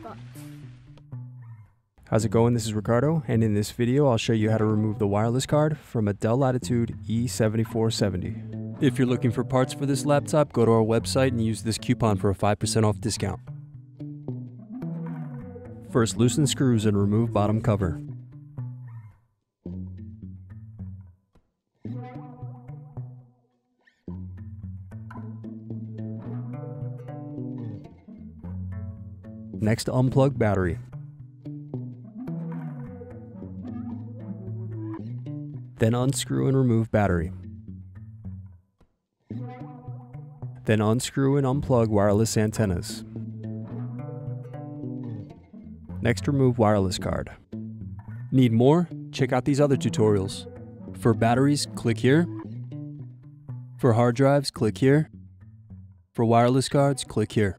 spots. How's it going? This is Ricardo, and in this video I'll show you how to remove the wireless card from a Dell Latitude E7470. If you're looking for parts for this laptop, go to our website and use this coupon for a 5% off discount. First, loosen screws and remove bottom cover. Next, unplug battery. Then unscrew and remove battery. Then unscrew and unplug wireless antennas. Next, remove wireless card. Need more? Check out these other tutorials. For batteries, click here. For hard drives, click here. For wireless cards, click here.